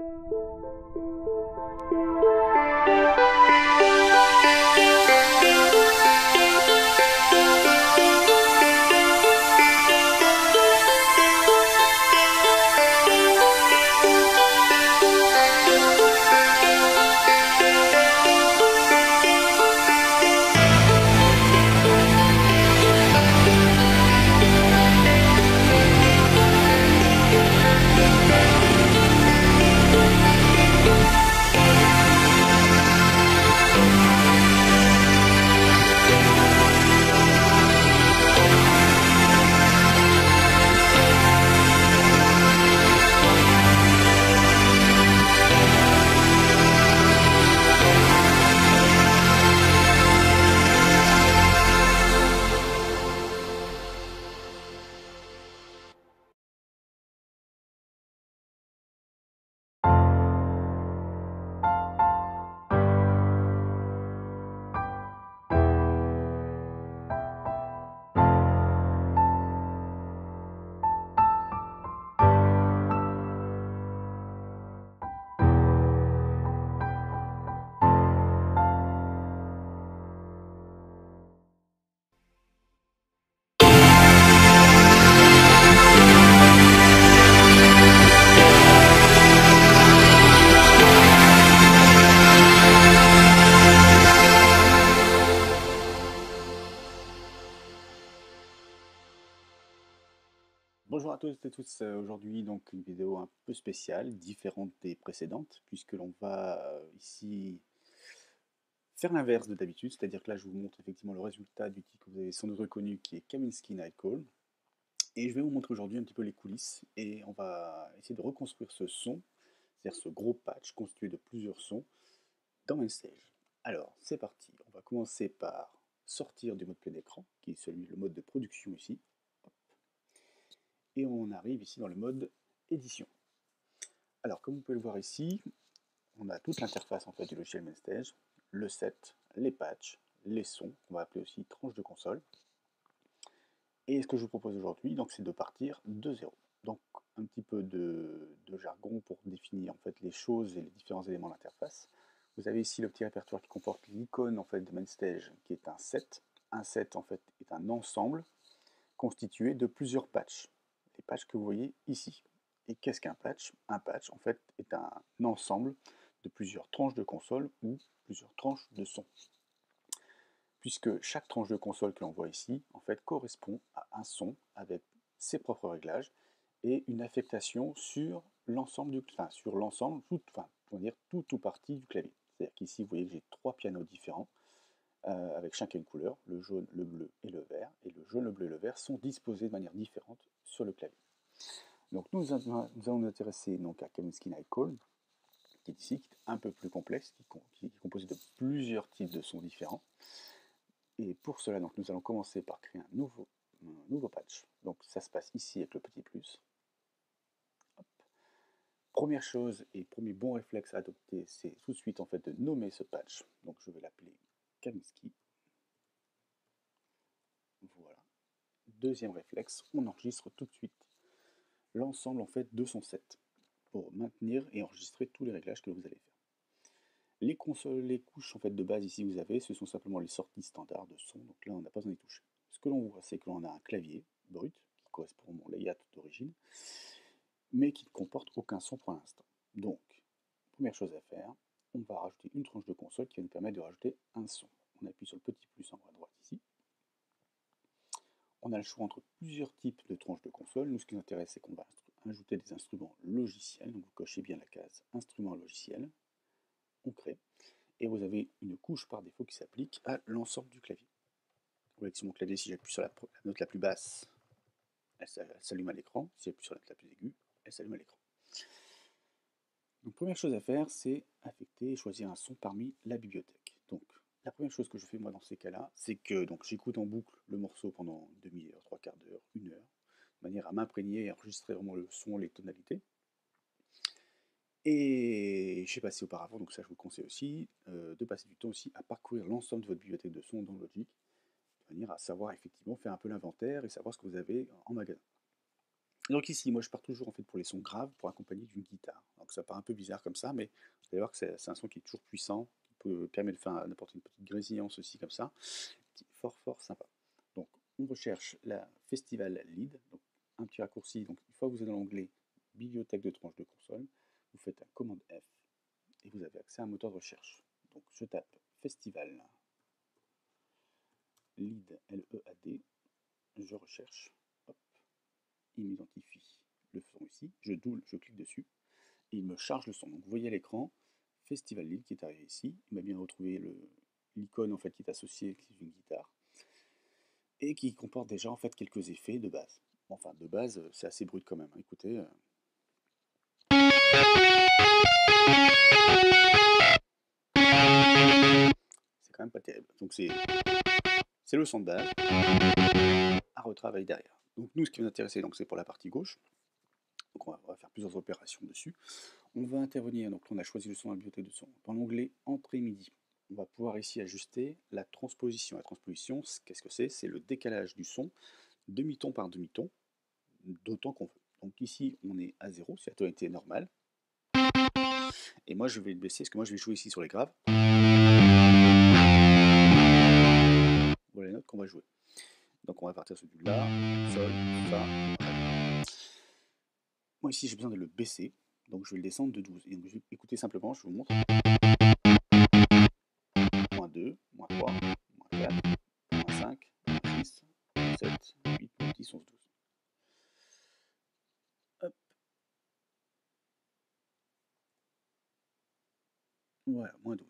Bonjour à tous euh, aujourd'hui donc une vidéo un peu spéciale, différente des précédentes, puisque l'on va euh, ici faire l'inverse de d'habitude, c'est-à-dire que là je vous montre effectivement le résultat du titre que vous avez sans doute reconnu qui est Kaminsky Nightcall, et je vais vous montrer aujourd'hui un petit peu les coulisses, et on va essayer de reconstruire ce son, c'est-à-dire ce gros patch constitué de plusieurs sons, dans Mainstage. Alors c'est parti, on va commencer par sortir du mode plein écran, qui est celui le mode de production ici, et on arrive ici dans le mode édition. Alors comme vous pouvez le voir ici, on a toute l'interface en fait du logiciel MainStage, le set, les patchs, les sons, qu'on va appeler aussi tranche de console. Et ce que je vous propose aujourd'hui, c'est de partir de zéro. Donc un petit peu de, jargon pour définir en fait les choses et les différents éléments de l'interface. Vous avez ici le petit répertoire qui comporte l'icône en fait de MainStage qui est un set. Un set en fait est un ensemble constitué de plusieurs patchs les patchs que vous voyez ici. Et qu'est-ce qu'un patch? Un patch, en fait, est un ensemble de plusieurs tranches de console ou plusieurs tranches de son. Puisque chaque tranche de console que l'on voit ici, en fait, correspond à un son avec ses propres réglages et une affectation sur l'ensemble du, enfin, sur l'ensemble, tout, ou partie du clavier. C'est-à-dire qu'ici, vous voyez que j'ai trois pianos différents, euh, avec chacun une couleur, le jaune, le bleu et le vert, et le jaune, le bleu et le vert sont disposés de manière différente sur le clavier. Donc nous, nous allons nous intéresser donc, à Kaminsky Night Call, qui est ici, qui est un peu plus complexe, qui, est composé de plusieurs types de sons différents. Et pour cela, donc, nous allons commencer par créer un nouveau, patch. Donc ça se passe ici avec le petit plus. Première chose et premier bon réflexe à adopter, c'est tout de suite en fait de nommer ce patch. Donc je vais l'appeler Kaminsky. Voilà. Deuxième réflexe, on enregistre tout de suite l'ensemble en fait de son set pour maintenir et enregistrer tous les réglages que vous allez faire. Les consoles, les couches en fait de base ici vous avez, ce sont simplement les sorties standards de son, donc là on n'a pas besoin d'y toucher. Ce que l'on voit c'est que l'on a un clavier brut qui correspond à mon layout d'origine, mais qui ne comporte aucun son pour l'instant. Donc, première chose à faire, on va rajouter une tranche de console qui va nous permettre de rajouter un son. On appuie sur le petit plus en haut à droite ici. On a le choix entre plusieurs types de tranches de console. Nous, ce qui nous intéresse, c'est qu'on va ajouter des instruments logiciels. Donc, vous cochez bien la case instruments logiciels. On crée. Et vous avez une couche par défaut qui s'applique à l'ensemble du clavier. Vous voyez que sur mon clavier, si j'appuie sur la, note la plus basse, elle s'allume à l'écran. Si j'appuie sur la note la plus aiguë, elle s'allume à l'écran. Donc première chose à faire, c'est affecter et choisir un son parmi la bibliothèque. Donc la première chose que je fais moi dans ces cas-là, c'est que donc j'écoute en boucle le morceau pendant demi-heure, trois quarts d'heure, une heure, de manière à m'imprégner et enregistrer vraiment le son, les tonalités. Et je sais pas si auparavant, donc ça je vous conseille aussi, euh, de passer du temps aussi à parcourir l'ensemble de votre bibliothèque de son dans Logic, de manière à savoir effectivement faire un peu l'inventaire et savoir ce que vous avez en magasin. Donc ici, moi je pars toujours en fait pour les sons graves pour accompagner d'une guitare. Donc ça paraît un peu bizarre comme ça, mais vous allez voir que c'est un son qui est toujours puissant, qui peut permettre de faire n'importe une petite grésillance aussi comme ça. Fort fort sympa. Donc on recherche la Festival Lead, donc un petit raccourci. Donc une fois que vous êtes dans l'onglet Bibliothèque de tranche de console, vous faites un commande F et vous avez accès à un moteur de recherche. Donc je tape Festival Lead L-E-A-D, je recherche, hop, il m'identifie le son ici, je double, je clique dessus, et il me charge le son. Donc vous voyez à l'écran, Festival Lead qui est arrivé ici, il m'a bien retrouvé l'icône en fait qui est associée avec une guitare, et qui comporte déjà en fait quelques effets de base. Enfin de base, c'est assez brut quand même, hein. écoutez. Euh. C'est quand même pas terrible. Donc c'est le son de base à retravailler derrière. Donc nous, ce qui nous intéresser, c'est pour la partie gauche. Donc on va, faire opérations dessus. On va intervenir, donc on a choisi le son la bibliothèque de son. Dans l'onglet Entrée MIDI, on va pouvoir ici ajuster la transposition. La transposition, qu'est-ce que c'est? C'est le décalage du son, demi-ton par demi-ton, d'autant qu'on veut. Donc ici, on est à 0, c'est la tonalité normale. Et moi, je vais le baisser, parce que moi, je vais jouer ici sur les graves. les notes qu'on va jouer. Donc on va partir sur du La, Sol, Moi ici j'ai besoin de le baisser, donc je vais le descendre de 12. Et donc, je vais écouter simplement, je vous montre. Moins 2, moins 3, moins 4, moins 5, moins 6, 7, 8, 9, 10, 11, 12. Hop. Voilà, moins 12.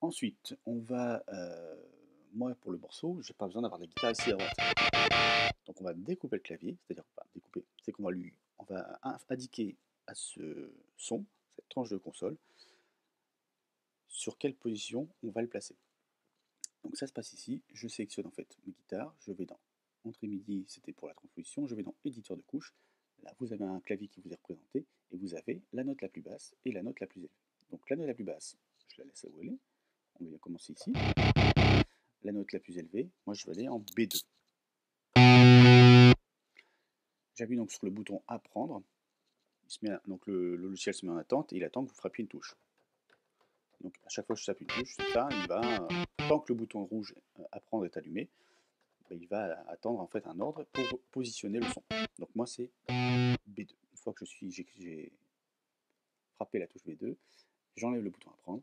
Ensuite, on va, euh, moi pour le morceau, j'ai pas besoin d'avoir des guitares ici à droite. Donc on va découper le clavier, c'est-à-dire pas découper, c'est qu'on va lui, on va indiquer à ce son, cette tranche de console, sur quelle position on va le placer. Donc ça se passe ici, je sélectionne en fait mes guitares, je vais dans Entrée MIDI, c'était pour la transposition, je vais dans Éditeur de couches, là vous avez un clavier qui vous est représenté, et vous avez la note la plus basse et la note la plus élevée. Donc la note la plus basse, je la laisse à où elle est, on va commencer ici. La note la plus élevée, moi je vais aller en B2. J'appuie donc sur le bouton Apprendre. Il se met donc le, logiciel se met en attente et il attend que vous frappiez une touche. Donc à chaque fois que je tape une touche, ça, il va, tant que le bouton rouge euh, Apprendre est allumé, ben, il va attendre en fait un ordre pour positionner le son. Donc moi c'est B2. Une fois que je suis, j'ai frappé la touche B2, j'enlève le bouton Apprendre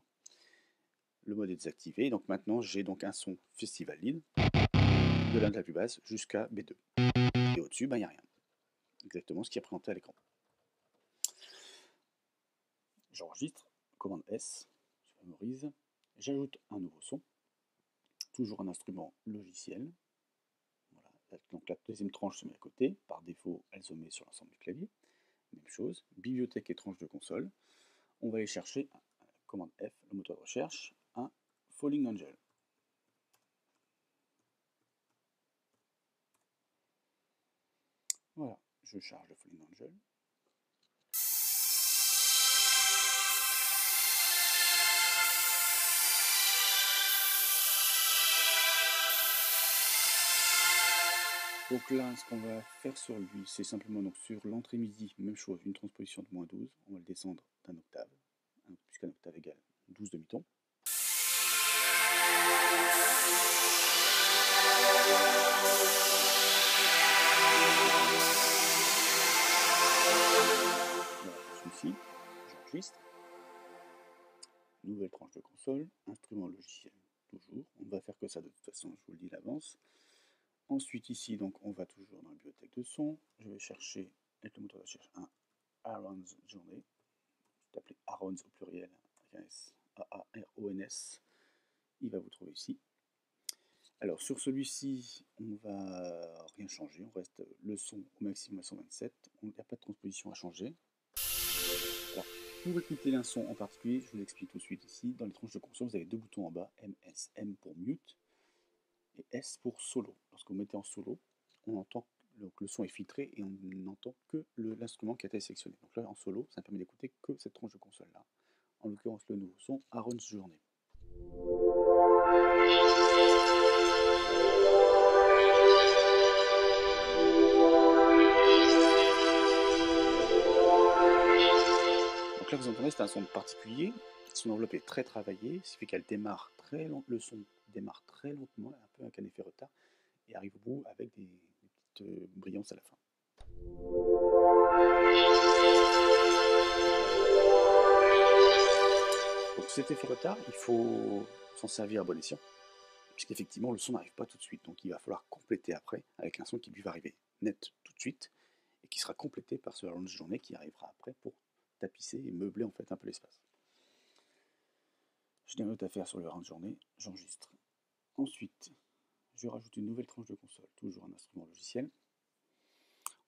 le mode est désactivé. Donc maintenant, j'ai donc un son Festival Lead, de l'un de la plus basse jusqu'à B2. Et au-dessus, ben, il n'y a rien. Exactement ce qui est présenté à l'écran. J'enregistre, commande S, je mémorise, j'ajoute un nouveau son, toujours un instrument logiciel. Voilà. Donc la deuxième tranche se met à côté, par défaut elle se met sur l'ensemble du clavier. Même chose, bibliothèque et tranche de console. On va aller chercher, commande F, le moteur de recherche, Falling Angel. Voilà, je charge le Falling Angel. Donc là, ce qu'on va faire sur lui, c'est simplement donc sur l'entrée midi, même chose, une transposition de moins 12. On va le descendre d'un octave, Ensuite ici, donc on va toujours dans la bibliothèque de son. Je vais chercher, avec le moteur de recherche, un Aaron's Journée. Je vais appeler Aaron's au pluriel, A-A-R-O-N-S. Il va vous trouver ici. Alors sur celui-ci, on va rien changer, on reste le son au maximum à 127, il n'y a pas de transposition à changer. Pour écouter un son en particulier, je vous l'explique tout de suite ici, dans les tranches de console, vous avez deux boutons en bas, M, S, M pour mute et S pour solo. Lorsque vous mettez en solo, on entend donc le son est filtré et on n'entend que l'instrument qui a été sélectionné. Donc là, en solo, ça permet d'écouter que cette tranche de console-là. En l'occurrence, le nouveau son, Aaron's Journée. Donc là, vous entendez, c'est un son particulier, son enveloppe est très travaillée, ce qui fait qu'elle démarre très lent, le son démarre très lentement, un peu avec un effet retard, et arrive au bout avec des, petites euh, brillances à la fin. Donc cet effet retard, il faut s'en servir à bon escient, puisqu'effectivement le son n'arrive pas tout de suite, donc il va falloir compléter après avec un son qui lui va arriver net tout de suite, et qui sera complété par ce de journée qui arrivera après pour tapisser et meubler en fait un peu l'espace. Je n'ai rien à faire sur le de journée, j'enregistre. Ensuite, je rajoute une nouvelle tranche de console, toujours un instrument logiciel.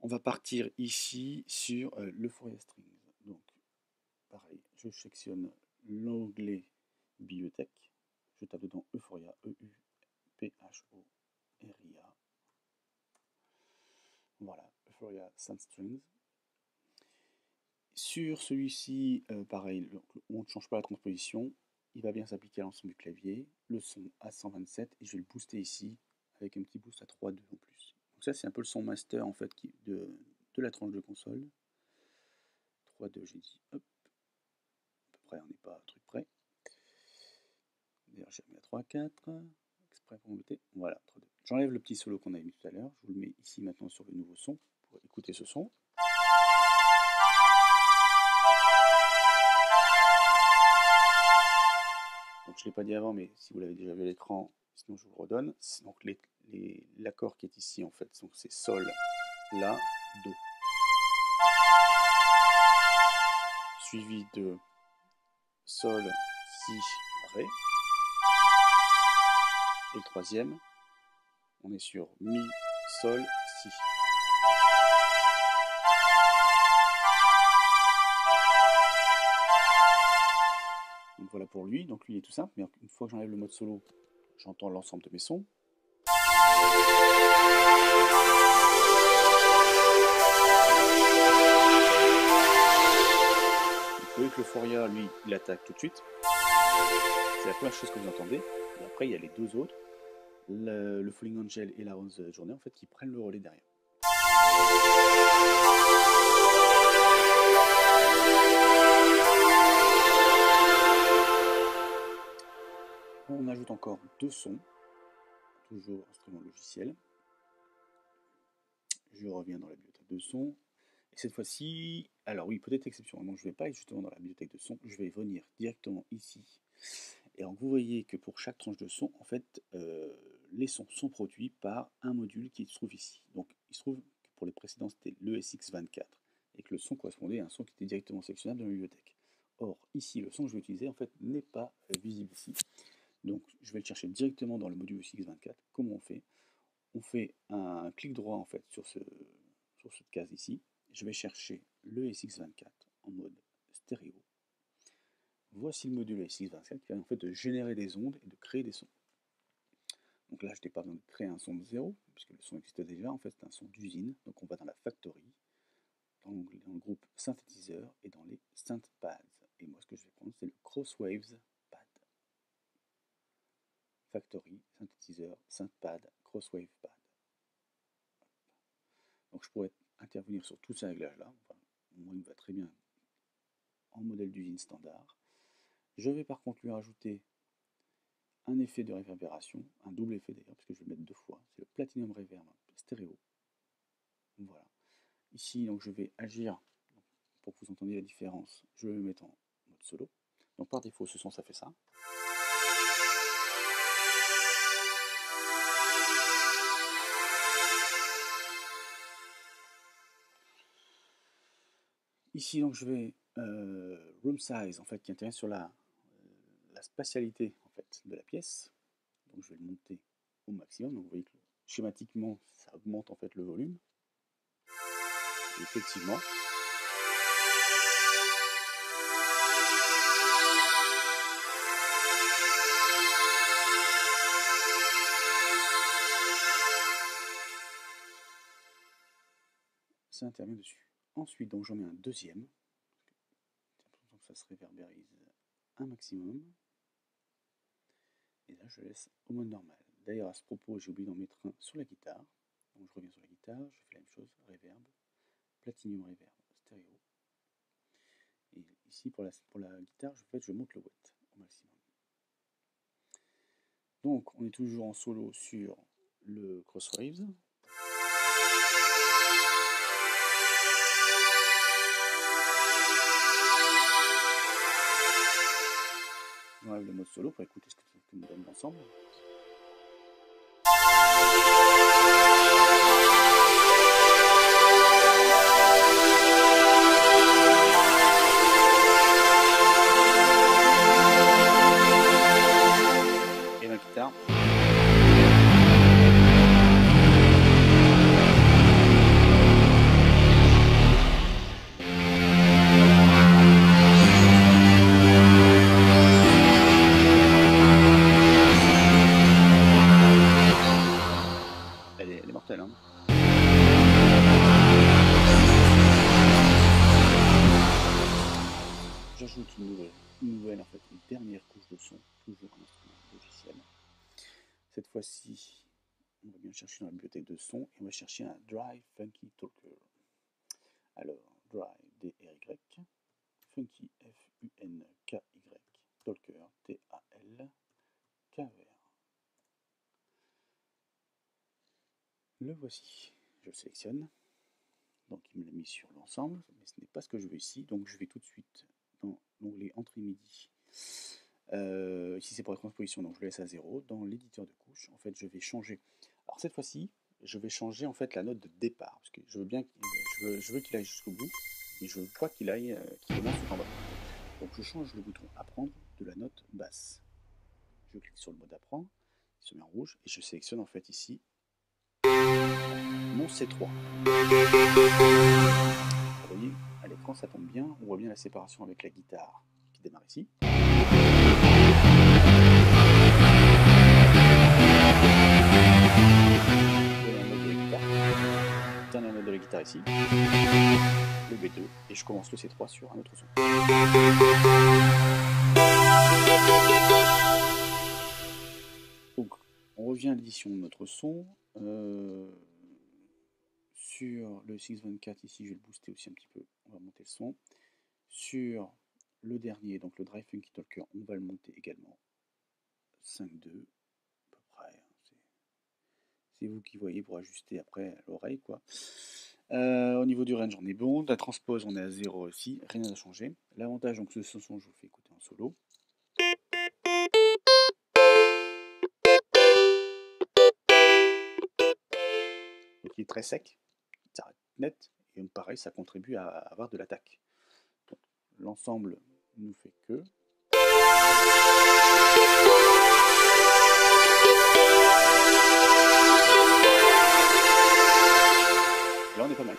On va partir ici sur euh, l'Euphoria Strings. Donc, pareil, je sélectionne l'onglet bibliothèque. Je tape dedans Euphoria, E-U-P-H-O-R-I-A. Voilà, Euphoria Strings. Sur celui-ci, euh, pareil, on ne change pas la transposition. Il va bien s'appliquer à l'ensemble du clavier. Le son à 127 et je vais le booster ici avec un petit boost à 3.2 en plus. Donc ça, c'est un peu le son master en fait de, de la tranche de console. 3.2, j'ai dit. Hop. À peu près, on n'est pas à truc près. D'ailleurs, j'ai mis à 3.4. Exprès pour m'embêter. Voilà, 3.2. J'enlève le petit solo qu'on avait mis tout à l'heure. Je vous le mets ici maintenant sur le nouveau son pour écouter ce son. Je ne l'ai pas dit avant, mais si vous l'avez déjà vu à l'écran, sinon je vous le redonne. Donc l'accord qui est ici, en fait, c'est Sol, La, Do. Suivi de Sol, Si, Ré. Et le troisième, on est sur Mi, Sol, Si. Voilà pour lui. Donc lui il est tout simple, mais une fois que j'enlève le mode solo, j'entends l'ensemble de mes sons. Vous voyez que le Foria, lui, il attaque tout de suite. C'est la première chose que vous entendez. Et après, il y a les deux autres, le, le Falling Angel et la Rose Journée, en fait, qui prennent le relais derrière. On ajoute encore deux sons, toujours instrument logiciel. Je reviens dans la bibliothèque de sons. Et cette fois-ci, alors oui, peut-être exception, non, je ne vais pas aller justement dans la bibliothèque de son, je vais venir directement ici. Et donc vous voyez que pour chaque tranche de son, en fait, euh, les sons sont produits par un module qui se trouve ici. Donc il se trouve que pour les précédents, c'était l'ESX24, et que le son correspondait à un son qui était directement sélectionnable dans la bibliothèque. Or, ici, le son que je vais utiliser, en fait, n'est pas euh, visible ici. Donc je vais le chercher directement dans le module ESX24. Comment on fait? On fait un clic droit en fait sur, ce, sur cette case ici. Je vais chercher le ESX24 en mode stéréo. Voici le module ESX24 qui permet en fait de générer des ondes et de créer des sons. Donc là, je n'ai pas besoin de créer un son de zéro, puisque le son existe déjà. En fait, c'est un son d'usine. Donc on va dans la factory, dans, dans le groupe synthétiseur et dans les synthpads. Et moi, ce que je vais prendre, c'est le Crosswaves Factory, synthétiseur, synthpad, crosswave pad. Donc je pourrais intervenir sur tous ces réglages-là. moi, il me va très bien en modèle d'usine standard. Je vais par contre lui rajouter un effet de réverbération, un double effet d'ailleurs, parce que je vais le mettre deux fois. C'est le Platinum Reverb stéréo. Voilà. Ici, donc, je vais agir pour que vous entendiez la différence. Je vais le mettre en mode solo. Donc par défaut, ce son, ça fait ça. Ici, donc, je vais euh, room size, en fait, qui intéresse sur la, la spatialité en fait, de la pièce. Donc, je vais le monter au maximum. Donc, vous voyez que schématiquement, ça augmente en fait le volume. effectivement, ça intervient dessus. Ensuite, donc j'en mets un deuxième. Donc ça se réverbérise un maximum. Et là, je laisse au mode normal. D'ailleurs, à ce propos, j'ai oublié d'en mettre un sur la guitare. Donc je reviens sur la guitare, je fais la même chose, reverb, platinum reverb, stéréo. Et ici pour la, pour la guitare, je, fait, je monte le watt au maximum. Donc on est toujours en solo sur le Crosswaves. J'enlève le mode solo pour écouter ce que, nous donne l'ensemble. Le voici. Je le sélectionne. Donc il me l'a mis sur l'ensemble, mais ce n'est pas ce que je veux ici. Donc je vais tout de suite dans l'onglet Entrée MIDI euh, ici, c'est pour la transposition, donc je le laisse à 0. Dans l'éditeur de couches, en fait, je vais changer. Alors cette fois-ci, je vais changer en fait la note de départ, parce que je veux bien, je veux, qu'il aille jusqu'au bout, mais je veux pas qu'il aille, euh, qu'il commence en bas. Donc je change le bouton apprendre de la note basse. Je clique sur le mode apprendre, il se met en rouge, et je sélectionne en fait ici mon C3. Vous voyez, à l'écran ça tombe bien, on voit bien la séparation avec la guitare qui démarre ici. Dernière note de la guitare ici, le B2, et je commence le C3 sur un autre son. Donc, on revient à l'édition de notre son. Euh, sur le 624 ici, je vais le booster aussi un petit peu, on va monter le son. Sur le dernier, donc le Drive Funky Talker, on va le monter également. 5.2 à peu près. Hein, c'est vous qui voyez pour ajuster après l'oreille. quoi. Euh, au niveau du range, on est bon. La transpose, on est à 0 aussi. Rien n'a changé. L'avantage, donc ce son, je vous fais écouter en solo. Il est très sec, ça s'arrête net, et pareil, ça contribue à avoir de l'attaque. L'ensemble nous fait que. là, on est pas mal.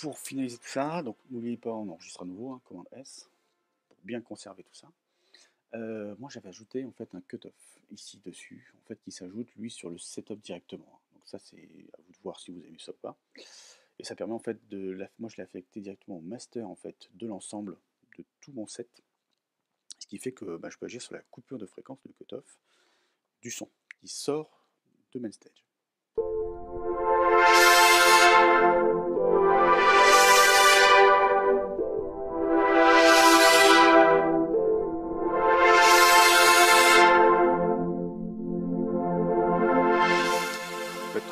Pour finaliser tout ça, donc n'oubliez pas, on enregistre à nouveau, hein, commande S, pour bien conserver tout ça. Euh, moi, j'avais ajouté en fait un cutoff ici dessus, en fait, qui s'ajoute lui sur le setup directement. Donc ça, c'est à vous de voir si vous avez ça ou pas. Et ça permet en fait de, moi je l'ai affecté directement au master en fait de l'ensemble de tout mon set, ce qui fait que bah, je peux agir sur la coupure de fréquence, de cutoff du son qui sort de main stage.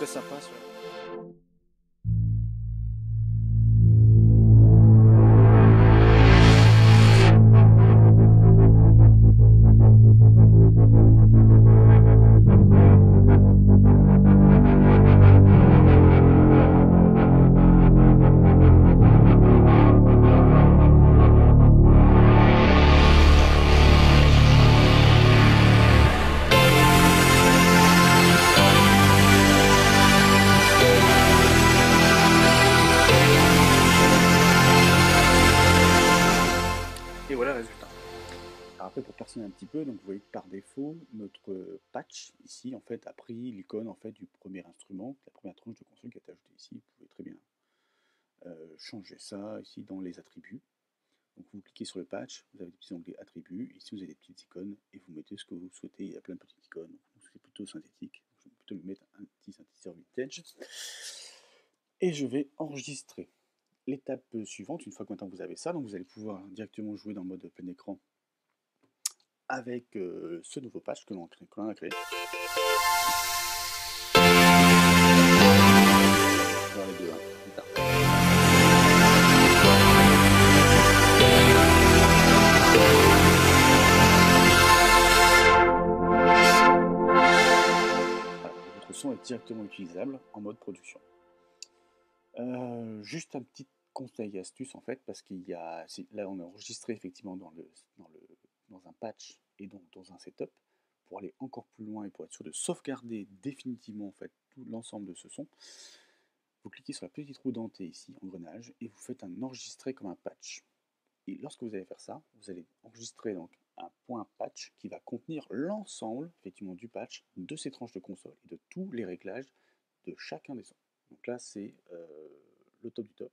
Ça peut être a en fait du premier instrument, la première tranche de console qui est ajoutée ici. Vous pouvez très bien euh, changer ça ici dans les attributs. Donc vous cliquez sur le patch, vous avez des petits onglets attributs, ici vous avez des petites icônes et vous mettez ce que vous souhaitez. Il y a plein de petites icônes, c'est plutôt synthétique. Je vais plutôt lui mettre un petit synthétiseur vintage et je vais enregistrer. l'étape suivante, une fois que maintenant vous avez ça, donc vous allez pouvoir directement jouer dans le mode plein écran avec ce nouveau patch que l'on a créé. Est directement utilisable en mode production. Euh, juste un petit conseil et astuce en fait, parce qu'il y a, là on est enregistré effectivement dans, le, dans, le, dans un patch et donc dans un setup, pour aller encore plus loin et pour être sûr de sauvegarder définitivement en fait tout l'ensemble de ce son, vous cliquez sur la petite roue dentée ici, engrenage, et vous faites un enregistrer comme un patch. Et lorsque vous allez faire ça, vous allez enregistrer donc un point patch qui va contenir l'ensemble effectivement du patch de ces tranches de console et de tous les réglages de chacun des sons. Donc là c'est euh, le top du top.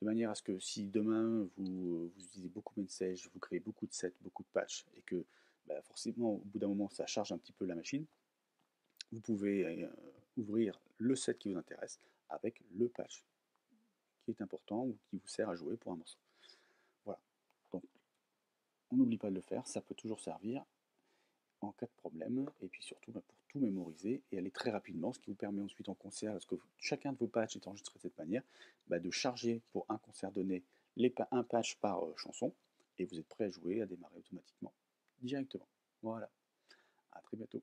De manière à ce que si demain vous, vous utilisez beaucoup Mensage, vous créez beaucoup de sets, beaucoup de patchs et que bah, forcément au bout d'un moment ça charge un petit peu la machine, vous pouvez euh, ouvrir le set qui vous intéresse avec le patch qui est important ou qui vous sert à jouer pour un morceau on n'oublie pas de le faire, ça peut toujours servir en cas de problème, et puis surtout bah, pour tout mémoriser et aller très rapidement, ce qui vous permet ensuite en concert, parce que chacun de vos patchs est enregistré de cette manière, bah, de charger pour un concert donné les un patch par euh, chanson, et vous êtes prêt à jouer, à démarrer automatiquement, directement. Voilà, à très bientôt.